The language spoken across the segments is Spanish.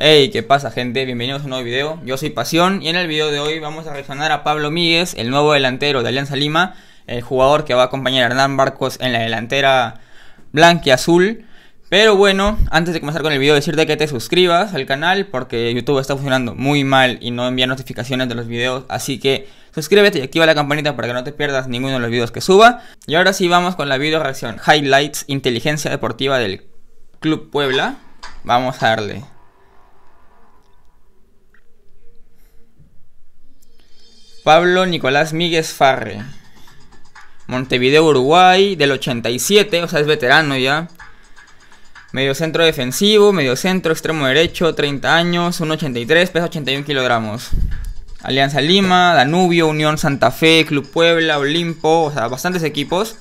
Hey, ¿qué pasa gente? Bienvenidos a un nuevo video. Yo soy Pasión y en el video de hoy vamos a reaccionar a Pablo Míguez, el nuevo delantero de Alianza Lima, el jugador que va a acompañar a Hernán Barcos en la delantera blanca y azul. Pero bueno, antes de comenzar con el video, decirte que te suscribas al canal porque YouTube está funcionando muy mal y no envía notificaciones de los videos. Así que suscríbete y activa la campanita para que no te pierdas ninguno de los videos que suba. Y ahora sí vamos con la video reacción. Highlights, inteligencia deportiva del Club Puebla. Vamos a darle. Pablo Nicolás Míguez Farre. Montevideo, Uruguay, del 87, o sea, es veterano ya. Medio centro defensivo, medio centro, extremo derecho, 30 años, 1,83, pesa 81 kilogramos. Alianza Lima, Danubio, Unión Santa Fe, Club Puebla, Olimpo, o sea, bastantes equipos.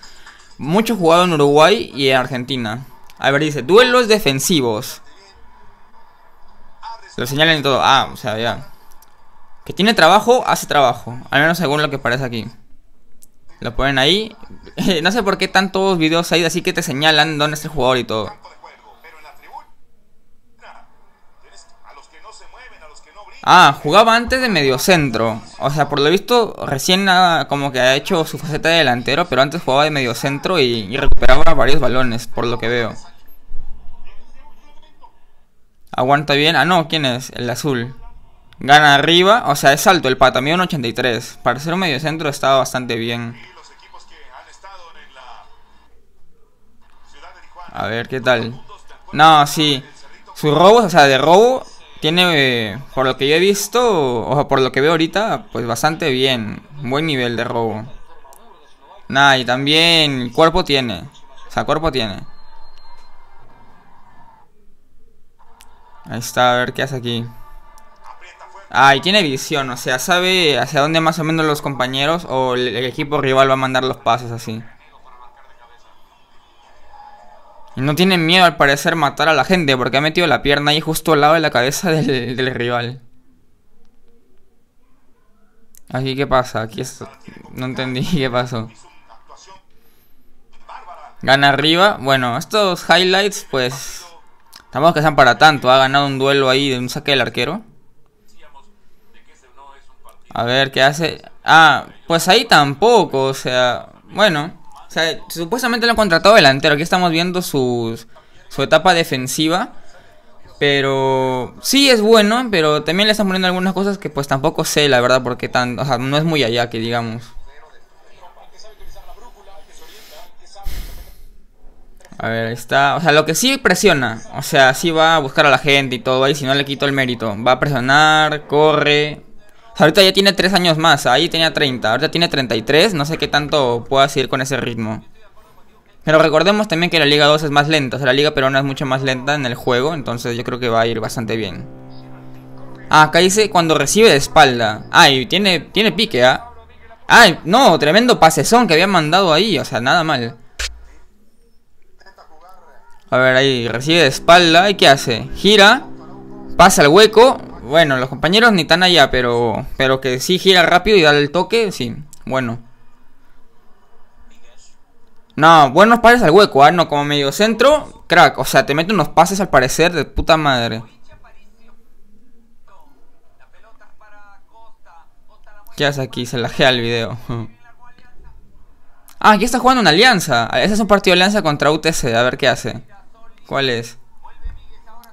Mucho jugado en Uruguay y en Argentina. A ver, dice, duelos defensivos. Lo señalan y todo. Ah, o sea, ya. Que tiene trabajo, hace trabajo. Al menos según lo que parece aquí. Lo ponen ahí. no sé por qué tantos videos hay así que te señalan dónde está el jugador y todo. Ah, jugaba antes de mediocentro. O sea, por lo visto, recién como que ha hecho su faceta de delantero, pero antes jugaba de mediocentro y, y recuperaba varios balones, por lo que veo. Aguanta bien. Ah, no, ¿quién es? El azul. Gana arriba, o sea, es alto el pata, mide un 83. Para ser un mediocentro estaba bastante bien. A ver, ¿qué tal? No, sí. Sus robos, o sea, de robo, tiene, por lo que yo he visto, o por lo que veo ahorita, pues bastante bien. Buen nivel de robo. Nah, y también cuerpo tiene. O sea, cuerpo tiene. Ahí está, a ver qué hace aquí. Ah, y tiene visión, o sea, sabe hacia dónde más o menos los compañeros o el, equipo rival va a mandar los pases así. Y no tiene miedo al parecer matar a la gente porque ha metido la pierna ahí justo al lado de la cabeza del, rival. Aquí, ¿qué pasa? Aquí es... No entendí qué pasó. Gana arriba. Bueno, estos highlights, pues... Tampoco que sean para tanto. Ha ganado un duelo ahí de un saque del arquero. A ver, ¿qué hace? Ah, pues ahí tampoco, o sea, bueno. O sea, supuestamente lo han contratado delantero. Aquí estamos viendo su, etapa defensiva. Pero sí es bueno, pero también le están poniendo algunas cosas que pues tampoco sé, la verdad, porque tan, o sea, no es muy allá que digamos. A ver, está. O sea, lo que sí presiona. O sea, sí va a buscar a la gente y todo ahí, si no le quito el mérito. Va a presionar, corre, Ahorita ya tiene 3 años más, ahí tenía 30, ahorita tiene 33, no sé qué tanto pueda seguir con ese ritmo. Pero recordemos también que la Liga 2 es más lenta, o sea, la Liga Peruana es mucho más lenta en el juego, entonces yo creo que va a ir bastante bien. Ah, acá dice cuando recibe de espalda. Ah, y tiene, tiene pique, ¿ah? Ah, no, tremendo pasezón que había mandado ahí, o sea, nada mal. A ver, ahí recibe de espalda, ¿y qué hace? Gira, pasa al hueco, bueno, los compañeros ni tan allá, pero pero que sí gira rápido y da el toque, sí. Bueno. No, buenos pases al hueco, ¿ah? No, como medio centro, crack. O sea, te mete unos pases al parecer de puta madre. ¿Qué hace aquí? Se lajea el video. ah, aquí está jugando una alianza. Ese es un partido de alianza contra UTC. A ver qué hace. ¿Cuál es?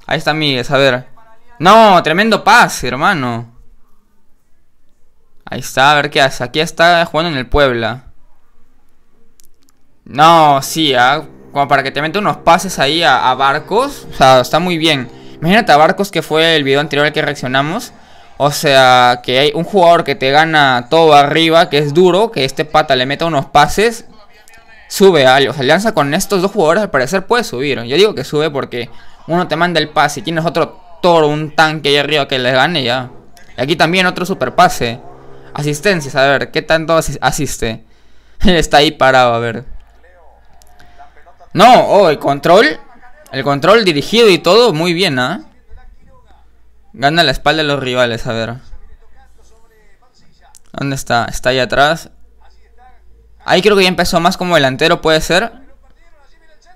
Ahí está Miguel, a ver. No, tremendo pase, hermano. Ahí está, a ver qué hace. Aquí está jugando en el Puebla. No, sí, ¿ah? como para que te mete unos pases ahí a, Barcos. O sea, está muy bien. Imagínate a Barcos que fue el video anterior al que reaccionamos. O sea, que hay un jugador que te gana todo arriba, que es duro, que este pata le meta unos pases. Sube a sea, Alianza con estos dos jugadores al parecer puede subir. Yo digo que sube porque uno te manda el pase y tienes otro un tanque ahí arriba que le gane ya. Y aquí también otro super pase. Asistencias, a ver, ¿qué tanto asiste? Está ahí parado, a ver. No, oh, el control. El control dirigido y todo, muy bien, ¿ah? Gana la espalda de los rivales, a ver. ¿Dónde está? Está ahí atrás. Ahí creo que ya empezó más como delantero, puede ser.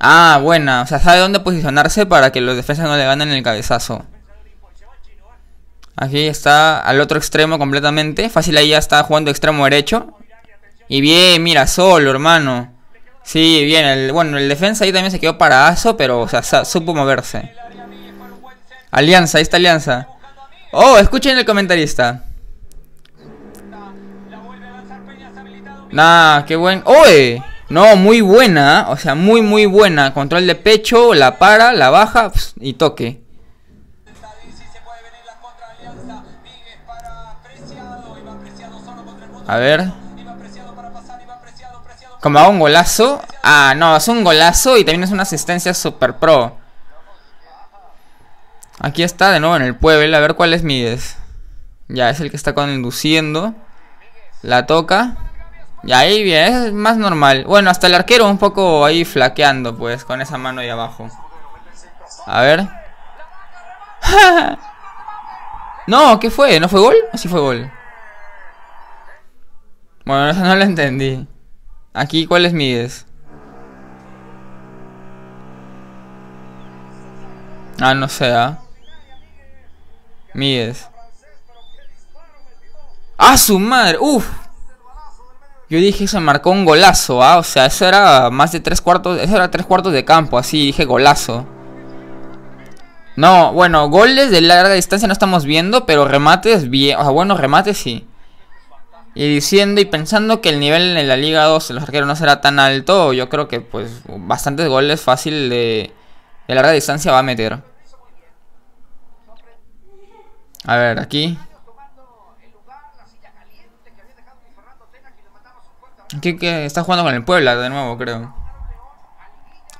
Ah, buena. O sea, sabe dónde posicionarse para que los defensas no le ganen el cabezazo. Aquí está al otro extremo completamente. Fácil ahí ya está jugando extremo derecho. Y bien, mira, solo, hermano. Sí, bien. El, bueno, el defensa ahí también se quedó parazo, pero, o sea, supo moverse. Alianza, ahí está Alianza. Oh, escuchen el comentarista. Nah, qué buen. ¡Oye! No, muy buena. O sea, muy, muy buena. Control de pecho, la para, la baja y toque. A ver. Como hago un golazo. Ah, no, es un golazo y también es una asistencia super pro. Aquí está de nuevo en el pueblo. A ver cuál es Mides. Ya, es el que está conduciendo. La toca. Y ahí bien, es más normal. Bueno, hasta el arquero un poco ahí flaqueando, pues, con esa mano ahí abajo. A ver. no, ¿qué fue? ¿No fue gol? ¿O sí fue gol? Bueno, eso no lo entendí. Aquí, ¿cuál es Mides? Ah, no sé, ¿ah? Mides. ¡Ah, su madre! ¡Uf! Yo dije, se marcó un golazo, ¿ah? O sea, eso era más de tres cuartos, eso era tres cuartos de campo, así, dije golazo. No, bueno, goles de larga distancia no estamos viendo, pero remates bien, o sea, bueno, remates sí. Y diciendo y pensando que el nivel en la Liga 2 de los arqueros no será tan alto, yo creo que pues bastantes goles fácil de, larga distancia va a meter. A ver, aquí. Aquí está jugando con el Puebla de nuevo, creo.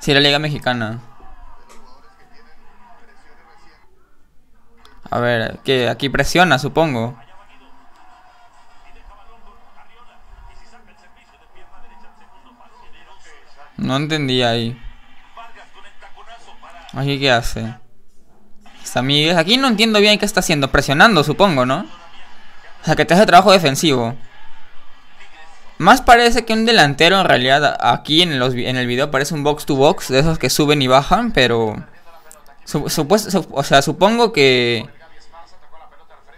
Sí, la Liga Mexicana. A ver, que aquí presiona, supongo. No entendí ahí. Aquí qué hace. Aquí no entiendo bien qué está haciendo. Presionando, supongo, ¿no? O sea, que te hace trabajo defensivo. Más parece que un delantero en realidad. Aquí en, los, en el video parece un box to box. De esos que suben y bajan, pero... o sea, supongo que...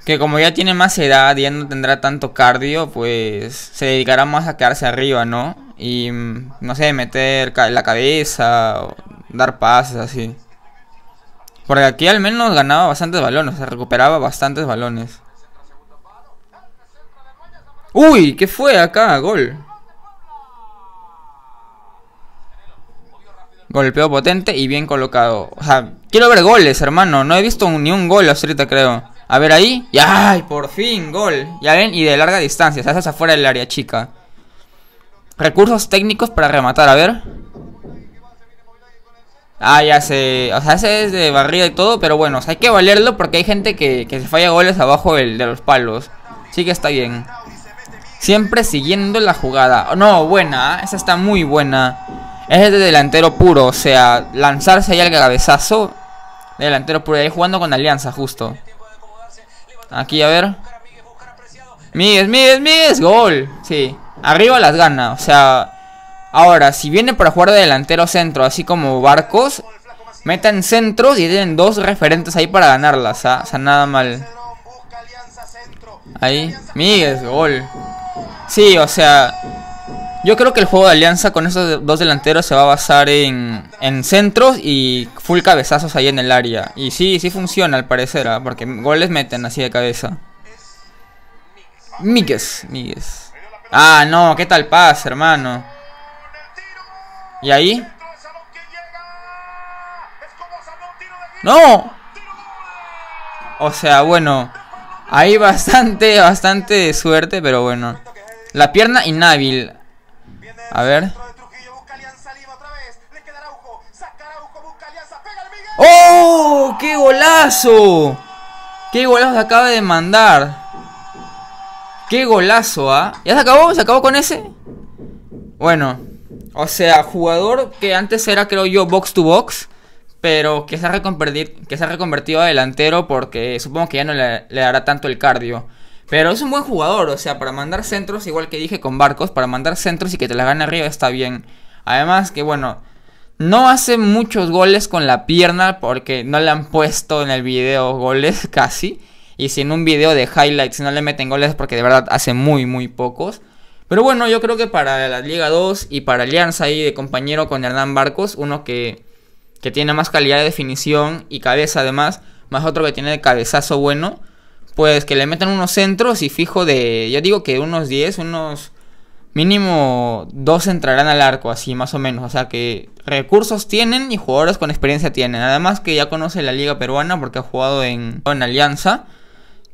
Que como ya tiene más edad ya no tendrá tanto cardio, pues se dedicará más a quedarse arriba, ¿no? Y, no sé, meter la cabeza, o dar pases así. Porque aquí al menos ganaba bastantes balones, se recuperaba bastantes balones. Uy, ¿qué fue acá? Gol. Golpeo potente y bien colocado. O sea, quiero ver goles, hermano. No he visto ni un gol ahorita, creo. A ver ahí. ¡Ay! Por fin, gol. Ya ven, y de larga distancia. O sea, afuera del área chica. Recursos técnicos para rematar, a ver. Ah, ya sé. O sea, ese es de barrida y todo, pero bueno, hay que valerlo porque hay gente que, se falla goles abajo de los palos. Sí que está bien. Siempre siguiendo la jugada. No, buena, ¿eh? esa está muy buena. Es de delantero puro, o sea, lanzarse ahí al cabezazo. delantero puro, ahí jugando con alianza, justo. Aquí, a ver. Miguel, Miguel, Miguel, gol. Sí, arriba las gana, o sea. Ahora, si viene para jugar de delantero centro, así como Barcos, metan centros y tienen dos referentes ahí para ganarlas, ¿ah? O sea, nada mal. Ahí, Miguel, gol. Sí, o sea, yo creo que el juego de alianza con esos dos delanteros se va a basar en, en centros y full cabezazos ahí en el área. Y sí, sí funciona al parecer, ¿ah? porque goles meten así de cabeza. Míguez, Míguez. Ah, no, ¿qué tal paz, hermano? ¿Y ahí? ¡No! O sea, bueno. Hay bastante, bastante suerte, pero bueno. La pierna inhábil. A ver. ¡Oh! ¡Qué golazo! ¡Qué golazo acaba de mandar! ¡Qué golazo, ah! ¿Ya se acabó? ¿Se acabó con ese? Bueno, o sea, jugador que antes era, creo yo, box to box. Pero que se ha reconvertido, que se ha reconvertido a delantero porque supongo que ya no le, dará tanto el cardio. Pero es un buen jugador, o sea, para mandar centros, igual que dije con Barcos, para mandar centros y que te la gane arriba está bien. Además que bueno, no hace muchos goles con la pierna porque no le han puesto en el video goles casi. Y si en un video de highlights no le meten goles porque de verdad hace muy, muy pocos. Pero bueno, yo creo que para la Liga 2 y para Alianza ahí de compañero con Hernán Barcos, uno que, que tiene más calidad de definición y cabeza además, más otro que tiene de cabezazo bueno, pues que le metan unos centros y fijo de, yo digo que unos 10, unos mínimo dos entrarán al arco, así más o menos. O sea que recursos tienen y jugadores con experiencia tienen. Además que ya conoce la liga peruana porque ha jugado en, en Alianza.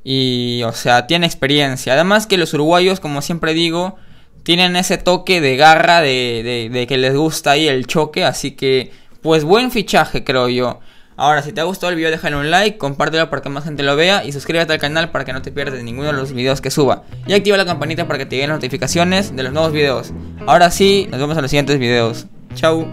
Y, o sea, tiene experiencia. Además que los uruguayos, como siempre digo, tienen ese toque de garra, de, de, que les gusta ahí el choque. Así que, pues buen fichaje, creo yo. Ahora, si te ha gustado el video, déjale un like, compártelo para que más gente lo vea y suscríbete al canal para que no te pierdas ninguno de los videos que suba. Y activa la campanita para que te lleguen notificaciones de los nuevos videos. Ahora sí, nos vemos en los siguientes videos. Chau.